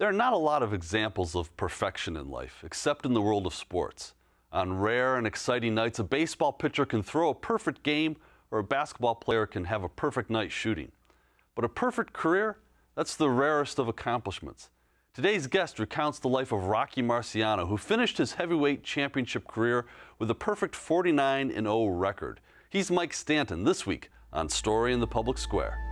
There are not a lot of examples of perfection in life, except in the world of sports. On rare and exciting nights, a baseball pitcher can throw a perfect game, or a basketball player can have a perfect night shooting. But a perfect career? That's the rarest of accomplishments. Today's guest recounts the life of Rocky Marciano, who finished his heavyweight championship career with a perfect 49 0 record. He's Mike Stanton this week on Story in the Public Square.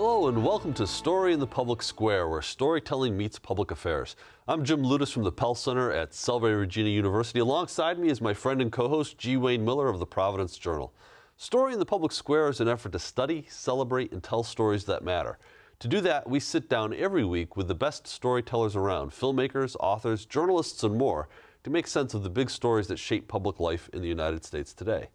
Hello and welcome to Story in the Public Square, where storytelling meets public affairs. I'm Jim Ludes from the Pell Center at Salve Regina University. Alongside me is my friend and co-host G. Wayne Miller of the Providence Journal. Story in the Public Square is an effort to study, celebrate, and tell stories that matter. To do that, we sit down every week with the best storytellers around, filmmakers, authors, journalists, and more, to make sense of the big stories that shape public life in the United States today.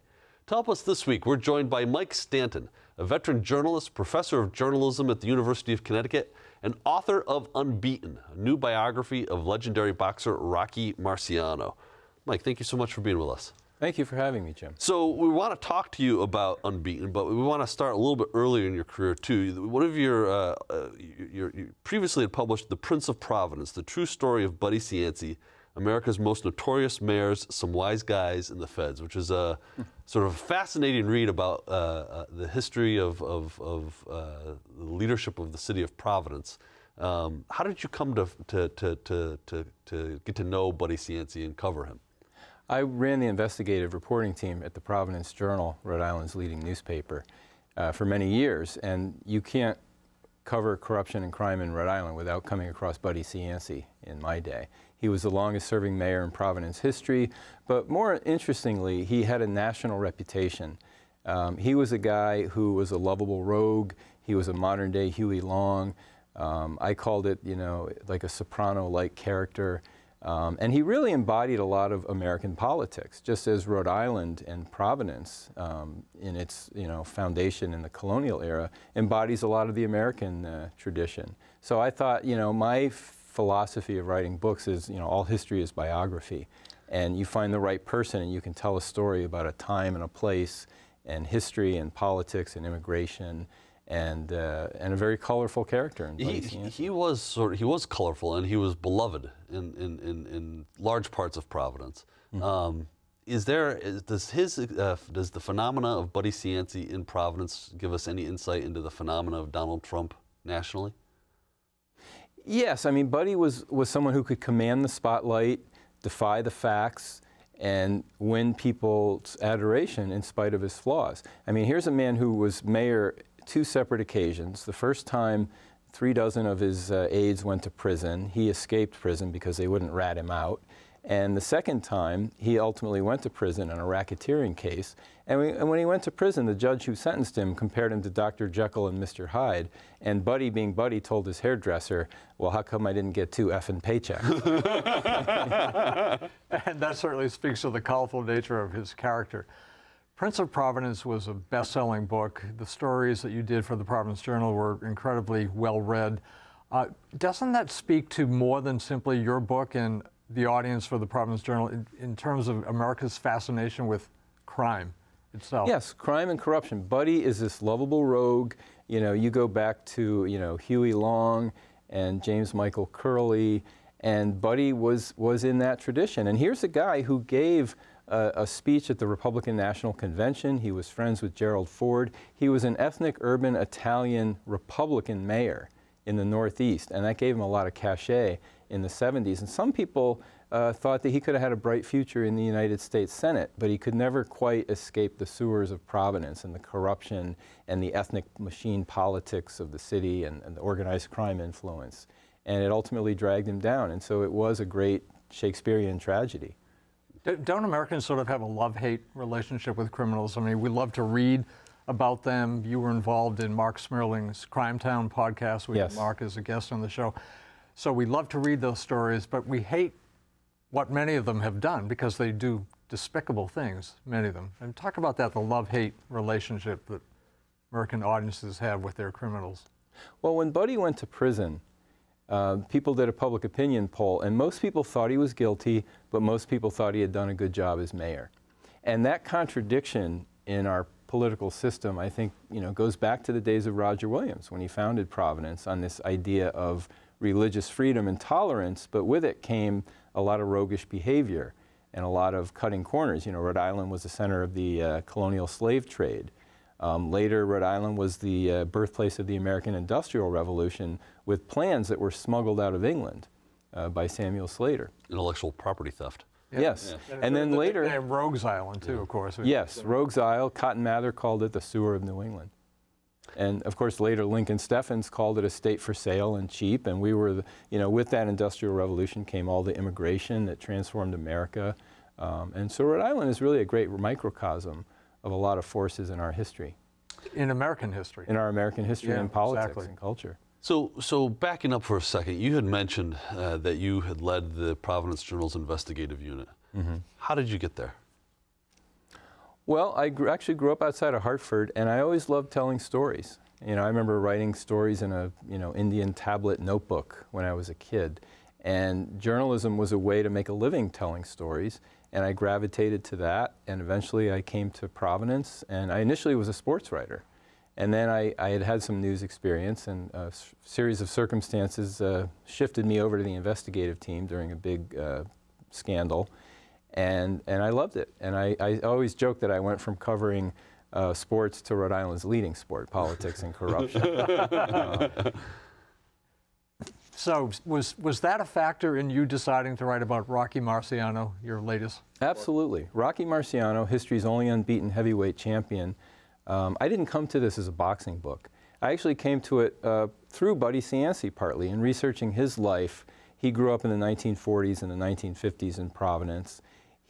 To help us this week, we're joined by Mike Stanton, a veteran journalist, professor of journalism at the University of Connecticut, and author of Unbeaten, a new biography of legendary boxer Rocky Marciano. Mike, thank you so much for being with us. Thank you for having me, Jim. So we want to talk to you about Unbeaten, but we want to start a little bit earlier in your career too. One of your, uh, uh, your, your previously had published *The Prince of Providence*, the true story of Buddy Cianci, America's most notorious mayors, some wise guys in the feds, which is a sort of fascinating read about uh, uh, the history of, of, of uh, the leadership of the city of Providence. Um, how did you come to, to, to, to, to, to get to know Buddy Cianci and cover him? I ran the investigative reporting team at the Providence Journal, Rhode Island's leading newspaper, uh, for many years, and you can't cover corruption and crime in Rhode Island without coming across Buddy Cianci in my day. He was the longest serving mayor in Providence history, but more interestingly, he had a national reputation. Um, he was a guy who was a lovable rogue. He was a modern day Huey Long. Um, I called it, you know, like a soprano like character. Um, and he really embodied a lot of American politics, just as Rhode Island and Providence, um, in its you know foundation in the colonial era, embodies a lot of the American uh, tradition. So I thought, you know, my philosophy of writing books is, you know, all history is biography, and you find the right person and you can tell a story about a time and a place, and history and politics and immigration and uh, and a very colorful character. he, he was sort of, he was colorful and he was beloved in in, in, in large parts of Providence. Mm -hmm. um, is there is, does his uh, does the phenomena of Buddy Cianci in Providence give us any insight into the phenomena of Donald Trump nationally? Yes, I mean Buddy was was someone who could command the spotlight, defy the facts, and win people's adoration in spite of his flaws. I mean, here's a man who was mayor two separate occasions. The first time, three dozen of his uh, aides went to prison. He escaped prison because they wouldn't rat him out. And the second time, he ultimately went to prison on a racketeering case. And, we, and, when he went to prison, the judge who sentenced him compared him to Dr. Jekyll and Mr. Hyde. And Buddy, being Buddy, told his hairdresser, well, how come I didn't get two effing paychecks? and that certainly speaks to the colorful nature of his character. Prince of Providence was a best-selling book. The stories that you did for the Providence Journal were incredibly well read. Uh, doesn't that speak to more than simply your book and the audience for the Providence Journal in, in terms of America's fascination with crime itself? Yes, crime and corruption. Buddy is this lovable rogue. You know, you go back to you know Huey Long and James Michael Curley, and Buddy was was in that tradition. And here's a guy who gave a, a, speech at the Republican National Convention. He was friends with Gerald Ford. He was an ethnic urban Italian Republican mayor in the Northeast, and that gave him a lot of cachet in the 70s. And some people uh, thought that he could have had a bright future in the United States Senate, but he could never quite escape the sewers of Providence and the corruption and the ethnic machine politics of the city and, and the organized crime influence. And it ultimately dragged him down. And so it was a great Shakespearean tragedy. Don't Americans sort of have a love-hate relationship with criminals? I mean, we love to read about them. You were involved in Mark Smerling's Crime Town podcast. We Yes. Mark as a guest on the show. So we love to read those stories, but we hate what many of them have done because they do despicable things, many of them. And talk about that, the love-hate relationship that American audiences have with their criminals. Well, when Buddy went to prison, uh, people did a public opinion poll, and most people thought he was guilty, but most people thought he had done a good job as mayor. And that contradiction in our political system, I think, you know, goes back to the days of Roger Williams when he founded Providence on this idea of religious freedom and tolerance, but with it came a lot of roguish behavior and a lot of cutting corners. You know, Rhode Island was the center of the uh, colonial slave trade. Um, later, Rhode Island was the uh, birthplace of the American Industrial Revolution with plans that were smuggled out of England uh, by Samuel Slater. Intellectual property theft. Yes. And then the later, nickname Rogues Island, too, of course. yes, Rogues Isle, Cotton Mather called it the sewer of New England. And of course, later Lincoln Steffens called it a state for sale and cheap. And we were, the, you know, with that industrial revolution came all the immigration that transformed America. Um, and so Rhode Island is really a great microcosm of a lot of forces in our history, In American history. in our American history Yeah, and politics exactly. and culture. So, so backing up for a second, you had mentioned uh, that you had led the Providence Journal's investigative unit. How did you get there? Well, I actually grew up outside of Hartford, and I always loved telling stories. You know, I remember writing stories in a you know Indian tablet notebook when I was a kid, and journalism was a way to make a living telling stories. And I gravitated to that, and eventually I came to Providence. And I initially was a sports writer, and then I, I had had some news experience, and a series of circumstances uh, shifted me over to the investigative team during a big uh, scandal and and I loved it. And I, I always joke that I went from covering uh, sports to Rhode Island's leading sport, politics and corruption. So was, was that a factor in you deciding to write about Rocky Marciano, your latest? Absolutely, Rocky Marciano, history's only unbeaten heavyweight champion. Um, I didn't come to this as a boxing book. I actually came to it uh, through Buddy Cianci partly in researching his life. He grew up in the 1940s and the 1950s in Providence.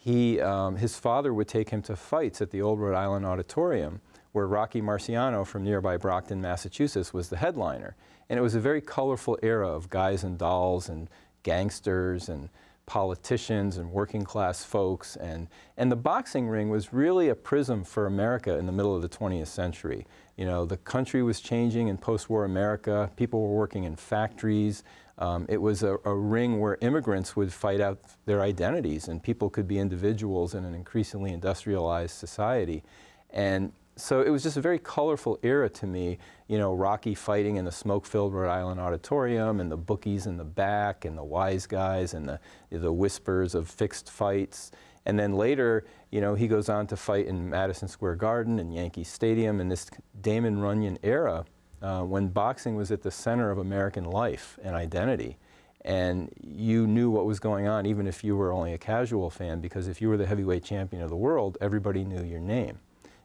He, um, his father would take him to fights at the old Rhode Island Auditorium, where Rocky Marciano from nearby Brockton, Massachusetts, was the headliner. And it was a very colorful era of guys and dolls and gangsters and politicians and working class folks. And, and the boxing ring was really a prism for America in the middle of the 20th century. You know, the country was changing in post war America, people were working in factories. Um, it was a, a ring where immigrants would fight out their identities and people could be individuals in an increasingly industrialized society. And so it was just a very colorful era to me, you know, Rocky fighting in the smoke-filled Rhode Island auditorium and the bookies in the back and the wise guys and the, the whispers of fixed fights. And then later, you know, he goes on to fight in Madison Square Garden and Yankee Stadium in this Damon Runyon era uh, when boxing was at the center of American life and identity. And you knew what was going on even if you were only a casual fan because if you were the heavyweight champion of the world, everybody knew your name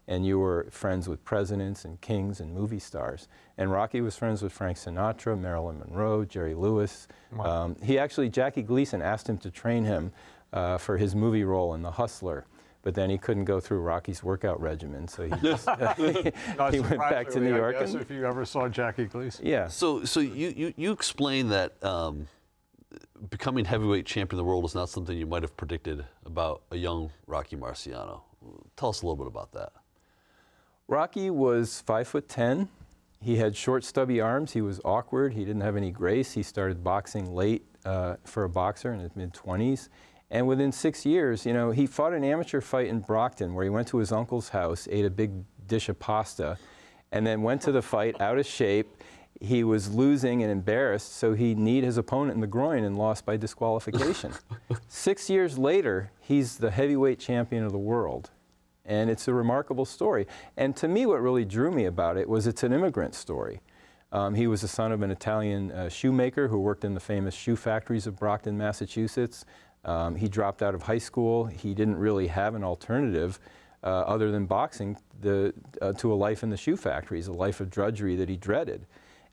and you were friends with presidents and kings and movie stars. And Rocky was friends with Frank Sinatra, Marilyn Monroe, Jerry Lewis. Um, he actually, Jackie Gleason asked him to train him uh, for his movie role in The Hustler. But then he couldn't go through Rocky's workout regimen, so he, just, he went back to surprisingly, New I York. guess, and- if you ever saw Jackie Gleason. yeah. So, so you, you, you explained that um, becoming heavyweight champion of the world is not something you might have predicted about a young Rocky Marciano. Tell us a little bit about that. Rocky was five foot ten. He had short, stubby arms. He was awkward. He didn't have any grace. He started boxing late uh, for a boxer in his mid 20s. And within six years, you know, he fought an amateur fight in Brockton where he went to his uncle's house, ate a big dish of pasta, and then went to the fight out of shape. He was losing and embarrassed, so he kneed his opponent in the groin and lost by disqualification. Six years later, he's the heavyweight champion of the world. And it's a remarkable story. And to me, what really drew me about it was it's an immigrant story. Um, he was the son of an Italian uh, shoemaker who worked in the famous shoe factories of Brockton, Massachusetts. Um, he dropped out of high school. He didn't really have an alternative uh, other than boxing the, uh, to a life in the shoe factories, a life of drudgery that he dreaded.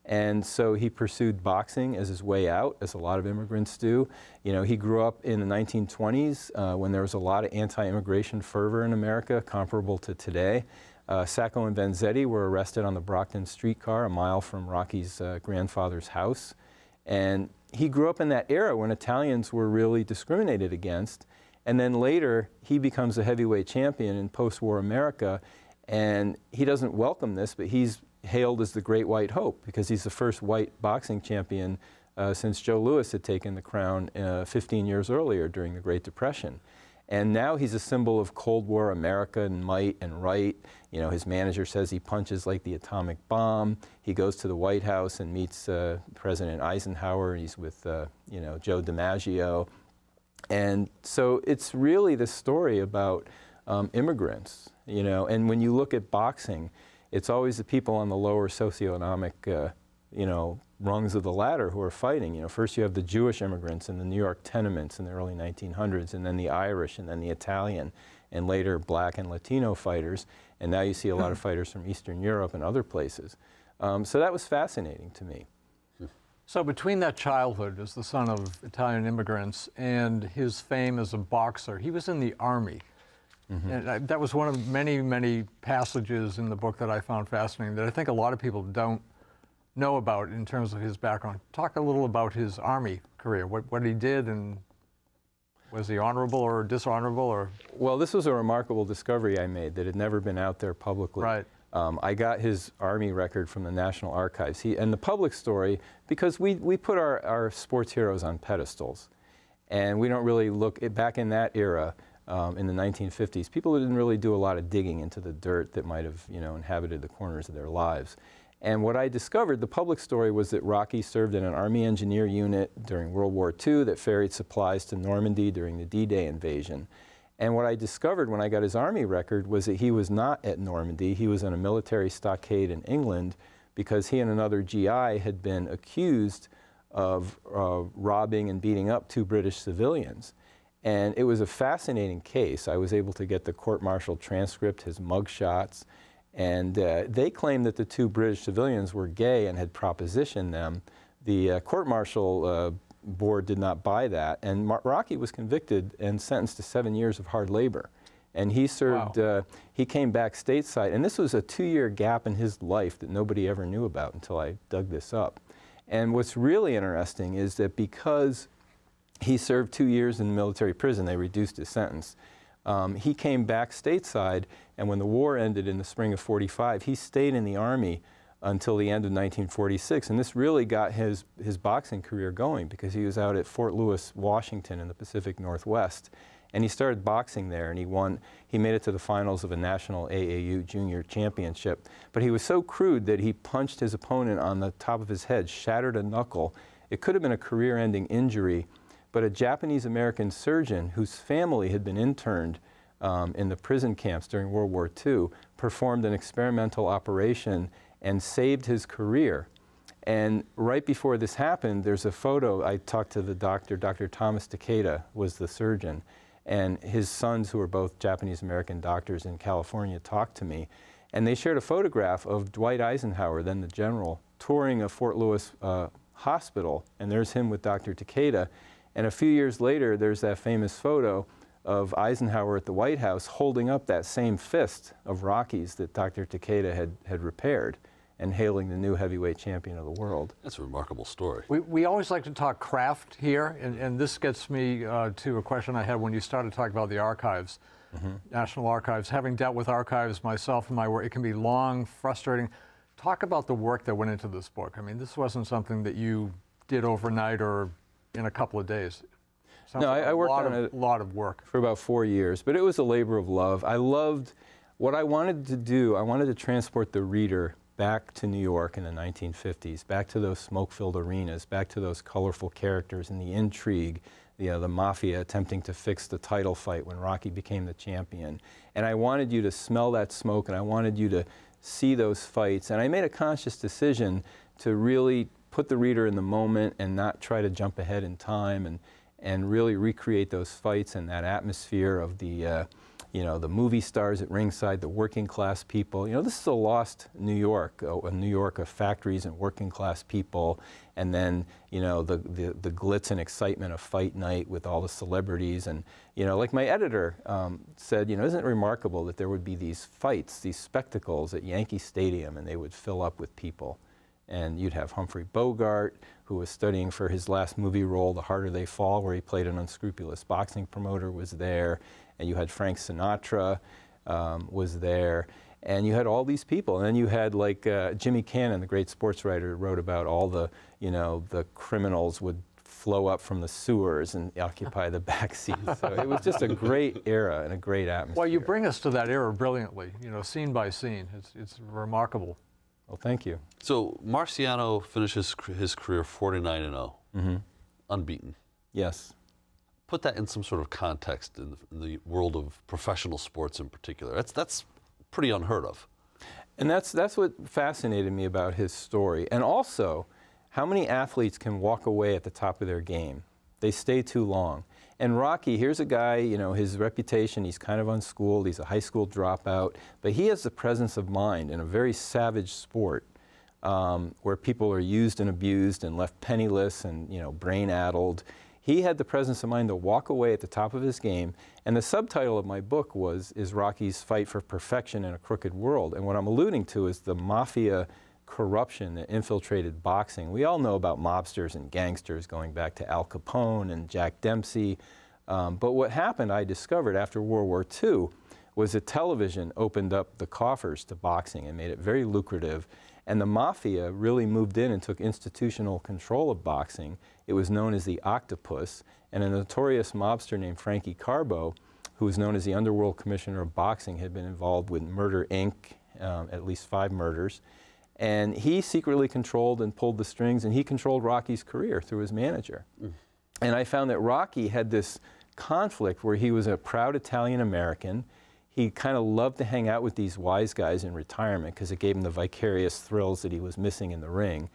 And so he pursued boxing as his way out, as a lot of immigrants do. You know, he grew up in the 1920s uh, when there was a lot of anti-immigration fervor in America, comparable to today. Uh, Sacco and Vanzetti were arrested on the Brockton streetcar a mile from Rocky's uh, grandfather's house. And he grew up in that era when Italians were really discriminated against. And then later, he becomes a heavyweight champion in post-war America. And he doesn't welcome this, but he's hailed as the Great White Hope because he's the first white boxing champion uh, since Joe Louis had taken the crown uh, 15 years earlier during the Great Depression. And now he's a symbol of Cold War America and might and right. You know, his manager says he punches like the atomic bomb. He goes to the White House and meets uh, President Eisenhower. He's with, uh, you know, Joe DiMaggio. And so it's really the story about um, immigrants, you know. And when you look at boxing, it's always the people on the lower socioeconomic, uh, you know, rungs of the ladder who are fighting. You know, first you have the Jewish immigrants in the New York tenements in the early 1900s, and then the Irish, and then the Italian, and later black and Latino fighters. And now you see a lot of fighters from Eastern Europe and other places. Um, so that was fascinating to me. So between that childhood as the son of Italian immigrants and his fame as a boxer, he was in the army. Mm -hmm. And I, that was one of many, many passages in the book that I found fascinating that I think a lot of people don't know about in terms of his background. Talk a little about his Army career, what, what he did and was he honorable or dishonorable or? Well, this was a remarkable discovery I made that had never been out there publicly. Right. Um, I got his Army record from the National Archives. He, and the public story, because we, we put our, our sports heroes on pedestals. And we don't really look, back in that era, um, in the 1950s, people didn't really do a lot of digging into the dirt that might have, you know, inhabited the corners of their lives. And what I discovered, the public story was that Rocky served in an Army engineer unit during World War II that ferried supplies to Normandy during the D-Day invasion. And what I discovered when I got his Army record was that he was not at Normandy. He was in a military stockade in England because he and another GI had been accused of uh, robbing and beating up two British civilians. And it was a fascinating case. I was able to get the court-martial transcript, his mugshots, and uh, they claimed that the two British civilians were gay and had propositioned them. The uh, court-martial uh, board did not buy that, and Mar Rocky was convicted and sentenced to seven years of hard labor. And he served, wow. Uh, he came back stateside, and this was a two-year gap in his life that nobody ever knew about until I dug this up. And what's really interesting is that because he served two years in the military prison, they reduced his sentence. Um, he came back stateside, and when the war ended in the spring of 45, he stayed in the Army until the end of 1946. And this really got his, his boxing career going because he was out at Fort Lewis, Washington in the Pacific Northwest. And he started boxing there and he won, he made it to the finals of a national AAU junior championship. But he was so crude that he punched his opponent on the top of his head, shattered a knuckle. It could have been a career ending injury but a Japanese American surgeon whose family had been interned um, in the prison camps during World War II performed an experimental operation and saved his career. And right before this happened, there's a photo. I talked to the doctor, Dr. Thomas Takeda was the surgeon, and his sons, who were both Japanese American doctors in California, talked to me. And they shared a photograph of Dwight Eisenhower, then the general, touring a Fort Lewis uh, hospital. And there's him with Dr. Takeda. And a few years later, there's that famous photo of Eisenhower at the White House holding up that same fist of Rockies that Dr. Takeda had, had repaired and hailing the new heavyweight champion of the world. That's a remarkable story. We, we always like to talk craft here, and, and this gets me uh, to a question I had when you started talking about the archives, mm -hmm. National Archives. Having dealt with archives myself in my work, it can be long, frustrating. Talk about the work that went into this book. I mean, this wasn't something that you did overnight or in a couple of days. Sounds no, like I, I worked on of, a lot of work for about four years, but it was a labor of love. I loved what I wanted to do. I wanted to transport the reader back to New York in the 1950s, back to those smoke-filled arenas, back to those colorful characters and the intrigue, the, uh, the mafia attempting to fix the title fight when Rocky became the champion. And I wanted you to smell that smoke and I wanted you to see those fights. And I made a conscious decision to really put the reader in the moment and not try to jump ahead in time and, and really recreate those fights and that atmosphere of the, uh, you know, the movie stars at ringside, the working class people. You know, this is a lost New York, a, New York of factories and working class people, and then, you know, the, the, the, glitz and excitement of fight night with all the celebrities. And, you know, like my editor um, said, you know, isn't it remarkable that there would be these fights, these spectacles at Yankee Stadium, and they would fill up with people. And you'd have Humphrey Bogart, who was studying for his last movie role, The Harder They Fall, where he played an unscrupulous boxing promoter, was there and you had Frank Sinatra um, was there, and you had all these people. And then you had like uh, Jimmy Cannon, the great sports writer, wrote about all the, you know, the criminals would flow up from the sewers and occupy the back seats. So it was just a great era and a great atmosphere. Well, you bring us to that era brilliantly, you know, scene by scene. It's, it's remarkable. Well, thank you. So Marciano finishes his career 49 and 0, mm-hmm. unbeaten. Yes put that in some sort of context in the, in the, world of professional sports in particular. That's that's pretty unheard of. And that's that's what fascinated me about his story, and also how many athletes can walk away at the top of their game. They stay too long. And Rocky, here's a guy, you know, his reputation, he's kind of unschooled, he's a high school dropout, but he has the presence of mind in a very savage sport um, where people are used and abused and left penniless and, you know, brain addled. He had the presence of mind to walk away at the top of his game. And the subtitle of my book was Is Rocky's Fight for Perfection in a Crooked World? And what I'm alluding to is the mafia corruption that infiltrated boxing. We all know about mobsters and gangsters going back to Al Capone and Jack Dempsey. Um, but what happened, I discovered after World War II, was that television opened up the coffers to boxing and made it very lucrative. And the mafia really moved in and took institutional control of boxing. It was known as the Octopus, and a notorious mobster named Frankie Carbo, who was known as the Underworld Commissioner of Boxing, had been involved with Murder Inc., um, at least five murders. And he secretly controlled and pulled the strings, and he controlled Rocky's career through his manager. Mm. And I found that Rocky had this conflict where he was a proud Italian American he kind of loved to hang out with these wise guys in retirement because it gave him the vicarious thrills that he was missing in the ring.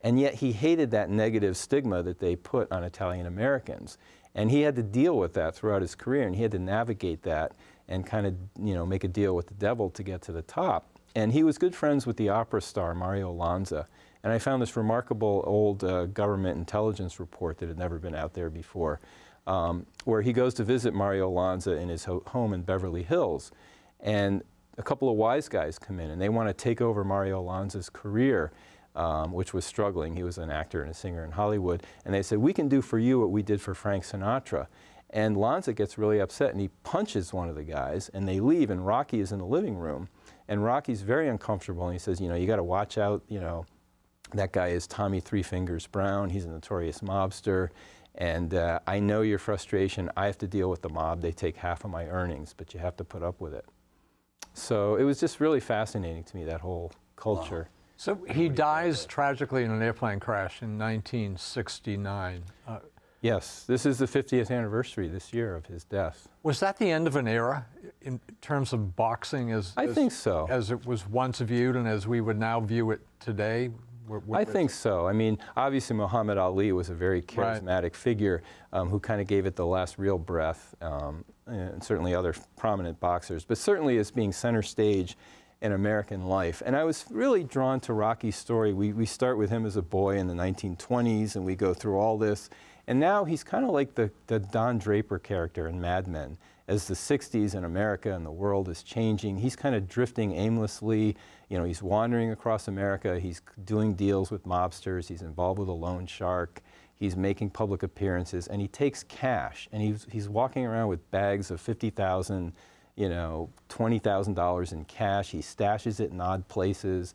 And yet he hated that negative stigma that they put on Italian Americans. And he had to deal with that throughout his career, and he had to navigate that and kind of, you know, make a deal with the devil to get to the top. And he was good friends with the opera star Mario Lanza. And I found this remarkable old uh, government intelligence report that had never been out there before um, where he goes to visit Mario Lanza in his ho home in Beverly Hills. And a couple of wise guys come in and they want to take over Mario Lanza's career, um, which was struggling. He was an actor and a singer in Hollywood. And they said, We can do for you what we did for Frank Sinatra. And Lanza gets really upset and he punches one of the guys and they leave and Rocky is in the living room. And Rocky's very uncomfortable and he says, You know, you got to watch out, you know. That guy is Tommy Three Fingers Brown. He's a notorious mobster. And uh, I know your frustration. I have to deal with the mob. They take half of my earnings, but you have to put up with it. So it was just really fascinating to me, that whole culture. Wow. So he dies tragically in an airplane crash in 1969. Uh, yes, this is the 50th anniversary this year of his death. Was that the end of an era in terms of boxing as, I as, think so. as it was once viewed and as we would now view it today? I think so. I mean, obviously Muhammad Ali was a very charismatic right. figure um, who kind of gave it the last real breath, um, and certainly other prominent boxers, but certainly as being center stage in American life. And I was really drawn to Rocky's story. We, we start with him as a boy in the 1920s, and we go through all this. And now he's kind of like the, the Don Draper character in Mad Men. As the 60s in America and the world is changing, he's kind of drifting aimlessly you know, he's wandering across America, he's doing deals with mobsters, he's involved with a loan shark, he's making public appearances, and he takes cash, and he's, he's walking around with bags of 50,000, you know, $20,000 in cash. He stashes it in odd places,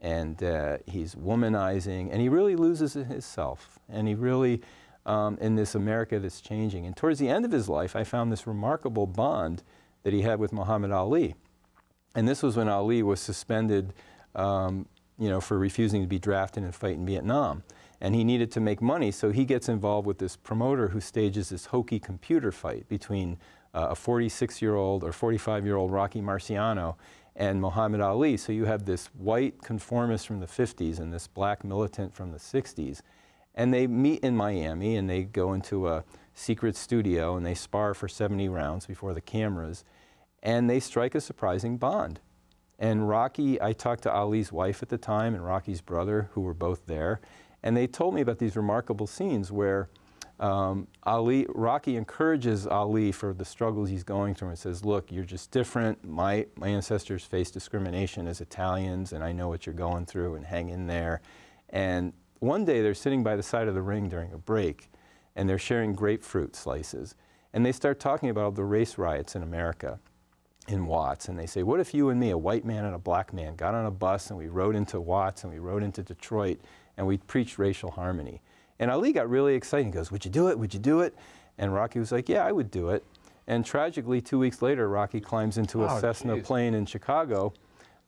and uh, he's womanizing, and he really loses himself, and he really, um, in this America that's changing. And towards the end of his life, I found this remarkable bond that he had with Muhammad Ali. And this was when Ali was suspended, um, you know, for refusing to be drafted and fight in Vietnam. And he needed to make money, so he gets involved with this promoter who stages this hokey computer fight between uh, a 46-year-old or 45-year-old Rocky Marciano and Muhammad Ali. So you have this white conformist from the 50s and this black militant from the 60s. And they meet in Miami and they go into a secret studio and they spar for 70 rounds before the cameras. and they strike a surprising bond. And Rocky, I talked to Ali's wife at the time and Rocky's brother, who were both there, and they told me about these remarkable scenes where um, Ali, Rocky encourages Ali for the struggles he's going through and says, look, you're just different. My, my ancestors faced discrimination as Italians, and I know what you're going through, and hang in there. And one day they're sitting by the side of the ring during a break, and they're sharing grapefruit slices. And they start talking about the race riots in America in Watts. And they say, what if you and me, a white man and a black man, got on a bus and we rode into Watts and we rode into Detroit and we preached racial harmony? And Ali got really excited. He goes, would you do it? Would you do it? And Rocky was like, yeah, I would do it. And tragically, two weeks later, Rocky climbs into a Oh, Cessna geez. plane in Chicago.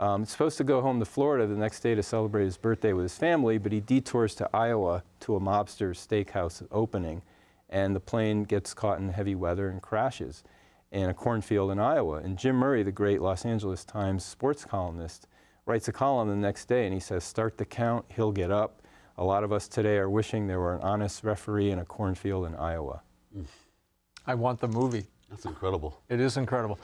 Um, he's supposed to go home to Florida the next day to celebrate his birthday with his family, but he detours to Iowa to a mobster's steakhouse opening, and the plane gets caught in heavy weather and crashes in a cornfield in Iowa. And Jim Murray, the great Los Angeles Times sports columnist, writes a column the next day, and he says, "Start the count. He'll get up." A lot of us today are wishing there were an honest referee in a cornfield in Iowa. I want the movie. That's incredible. It is incredible.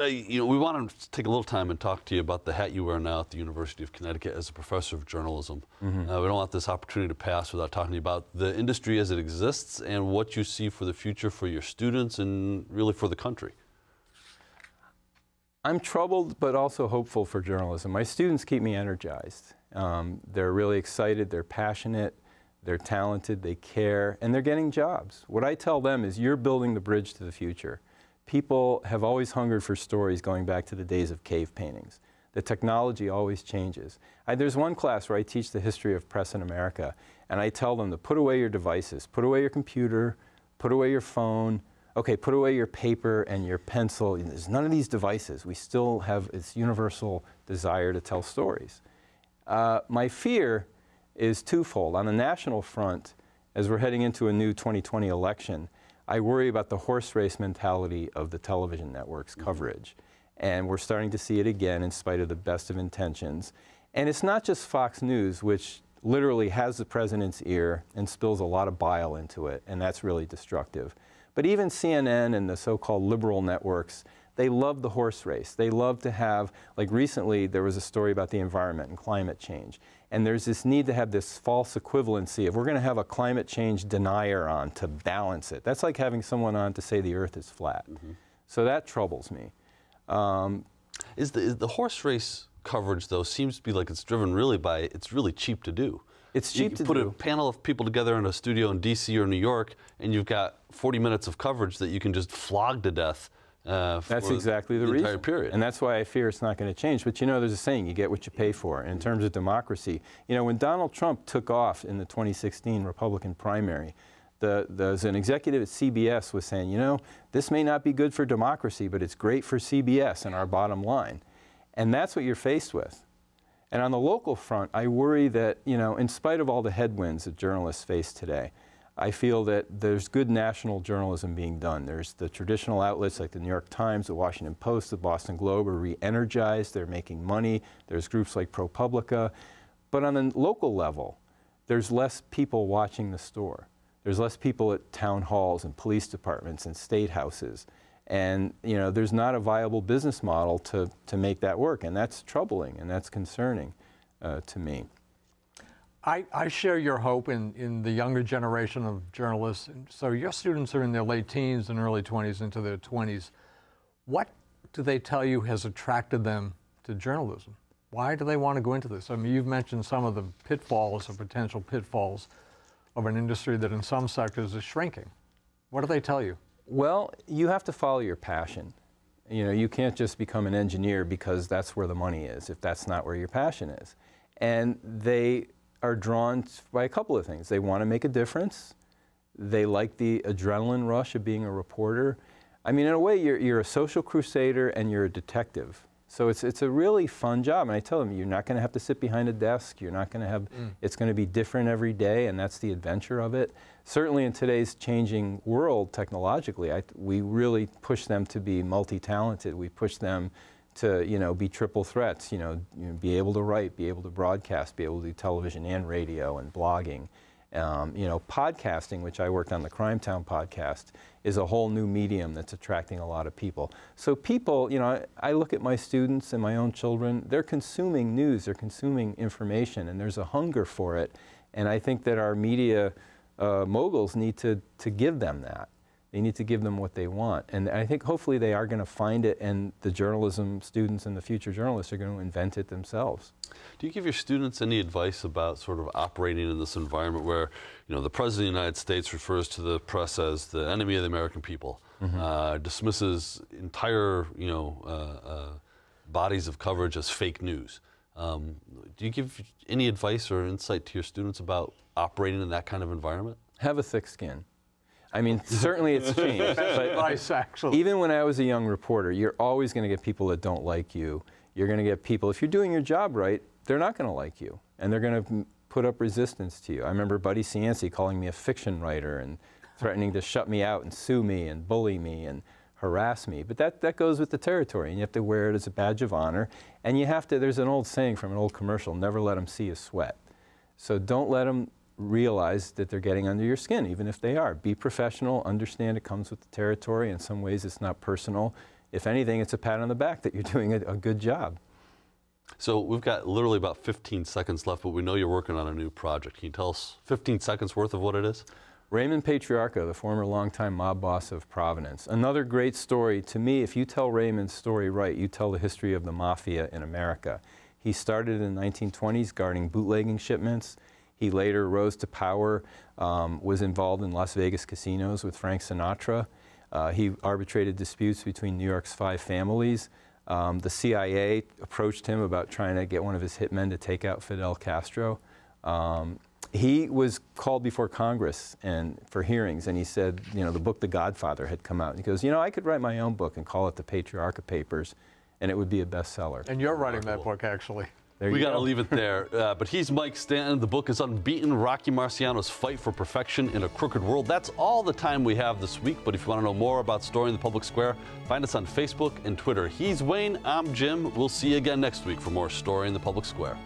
Uh, you know, we want to take a little time and talk to you about the hat you wear now at the University of Connecticut as a professor of journalism. Mm-hmm. Uh, we don't want this opportunity to pass without talking to you about the industry as it exists and what you see for the future for your students and really for the country. I'm troubled, but also hopeful for journalism. My students keep me energized. Um, they're really excited, they're passionate, they're talented, they care, and they're getting jobs. What I tell them is you're building the bridge to the future. People have always hungered for stories going back to the days of cave paintings. The technology always changes. I, there's one class where I teach the history of press in America, and I tell them to put away your devices, put away your computer, put away your phone, okay, put away your paper and your pencil. There's none of these devices. We still have this universal desire to tell stories. Uh, my fear is twofold. On the national front, as we're heading into a new 2020 election, I worry about the horse race mentality of the television networks' mm-hmm. coverage. And we're starting to see it again in spite of the best of intentions. And it's not just Fox News, which literally has the president's ear and spills a lot of bile into it, and that's really destructive. But even CNN and the so called liberal networks, they love the horse race. They love to have, like recently, there was a story about the environment and climate change. And there's this need to have this false equivalency of we're going to have a climate change denier on to balance it. That's like having someone on to say the earth is flat. So that troubles me. Um, Is the, is the horse race coverage, though, seems to be like it's driven really by it's really cheap to do. It's You cheap to put do. a panel of people together in a studio in D.C. or New York, and you've got 40 minutes of coverage that you can just flog to death. Uh, That's exactly the, the reason. entire period. And that's why I fear it's not going to change. But you know, there's a saying, you get what you pay for. In terms of democracy, you know, when Donald Trump took off in the 2016 Republican primary, the, there's an executive at CBS was saying, you know, this may not be good for democracy, but it's great for CBS and our bottom line. And that's what you're faced with. And on the local front, I worry that, you know, in spite of all the headwinds that journalists face today, I feel that there's good national journalism being done. There's the traditional outlets like the New York Times, the Washington Post, the Boston Globe are re-energized, they're making money. There's groups like ProPublica. But on a local level, there's less people watching the store. There's less people at town halls and police departments and state houses. And you know, there's not a viable business model to, to make that work. And that's troubling and that's concerning uh, to me. I, I share your hope in, in the younger generation of journalists. And So your students are in their late teens and early 20s into their 20s. What do they tell you has attracted them to journalism? Why do they want to go into this? I mean, you've mentioned some of the pitfalls or potential pitfalls of an industry that in some sectors is shrinking. What do they tell you? Well, you have to follow your passion. You know, you can't just become an engineer because that's where the money is, if that's not where your passion is. And they are drawn by a couple of things. They want to make a difference. They like the adrenaline rush of being a reporter. I mean, in a way, you're, you're a social crusader and you're a detective. So it's, it's a really fun job. And I tell them, you're not going to have to sit behind a desk. You're not going to have, mm. it's going to be different every day, and that's the adventure of it. Certainly in today's changing world technologically, I, we really push them to be multi-talented. We push them to, you know, be triple threats, you know, you know, be able to write, be able to broadcast, be able to do television and radio and blogging. Um, you know, podcasting, which I worked on the Crime Town podcast, is a whole new medium that's attracting a lot of people. So people, you know, I, I, look at my students and my own children, they're consuming news, they're consuming information, and there's a hunger for it. And I think that our media uh, moguls need to, to give them that. They need to give them what they want. And I think hopefully they are going to find it, and the journalism students and the future journalists are going to invent it themselves. Do you give your students any advice about sort of operating in this environment where, you know, the President of the United States refers to the press as the enemy of the American people, mm -hmm. uh, dismisses entire, you know, uh, uh, bodies of coverage as fake news? Um, do you give any advice or insight to your students about operating in that kind of environment? Have a thick skin. I mean, certainly it's changed. but actually. Even when I was a young reporter, you're always going to get people that don't like you. You're going to get people, if you're doing your job right, they're not going to like you. And they're going to put up resistance to you. I remember Buddy Cianci calling me a fiction writer and threatening to shut me out and sue me and bully me and harass me. But that, that goes with the territory, and you have to wear it as a badge of honor. And you have to, there's an old saying from an old commercial, never let them see you sweat. So don't let them realize that they're getting under your skin, even if they are. Be professional, understand it comes with the territory. In some ways, it's not personal. If anything, it's a pat on the back that you're doing a, a good job. So we've got literally about 15 seconds left, but we know you're working on a new project. Can you tell us 15 seconds worth of what it is? Raymond Patriarca, the former longtime mob boss of Providence. Another great story. To me, if you tell Raymond's story right, you tell the history of the mafia in America. He started in the 1920s guarding bootlegging shipments. He later rose to power, um, was involved in Las Vegas casinos with Frank Sinatra. Uh, he arbitrated disputes between New York's five families. Um, the CIA approached him about trying to get one of his hitmen to take out Fidel Castro. Um, he was called before Congress and for hearings, and he said, you know, the book The Godfather had come out. And he goes, you know, I could write my own book and call it The Patriarca Papers, and it would be a bestseller. And you're writing that book, actually. There we got to leave it there. Uh, but he's Mike Stanton. The book is Unbeaten Rocky Marciano's Fight for Perfection in a Crooked World. That's all the time we have this week. But if you want to know more about Story in the Public Square, find us on Facebook and Twitter. He's Wayne. I'm Jim. We'll see you again next week for more Story in the Public Square.